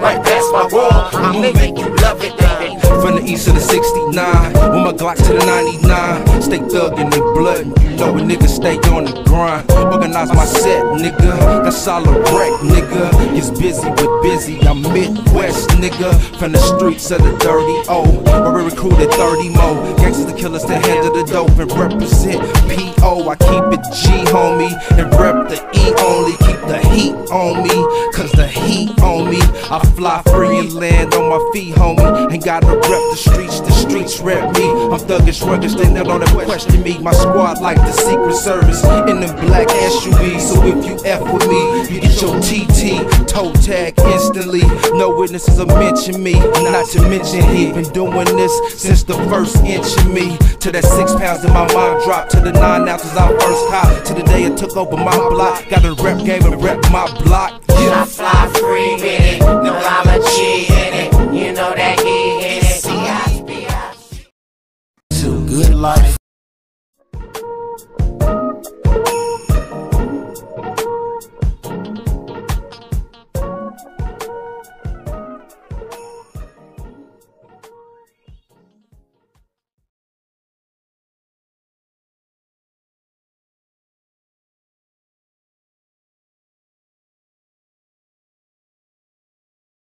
right past my wall. I'ma make you love it, baby. From the east of the 69, with my Glock to the 99. Stay thuggin' and blood, you know a nigga stay on the grind. Organize my set, nigga. That's Ala Wrek, nigga. Gets busy with Bizzy, I'm Midwest, nigga. From the streets of the dirty O, where we recruited 30 more. Gangsters the killers to handle the dope and represent PO. I keep it G, homie, and rep the E only. The heat on me, cause the heat on me. I fly free and land on my feet, homie. Ain't gotta rep the streets, the streets rep me. I'm thuggish, rugged, they never don't question me. My squad like the Secret Service in them black SUVs. So if you F with me, Get your TT, toe tag instantly. No witnesses are mention me. Not to mention he been doing this since the first inch of me. To that six pounds in my mind dropped. To the nine ounces I first caught. To the day it took over my block. Got a rep game and rep my block. Yeah. I fly free with it. No, I'm a G in it. You know that he in it. Good life.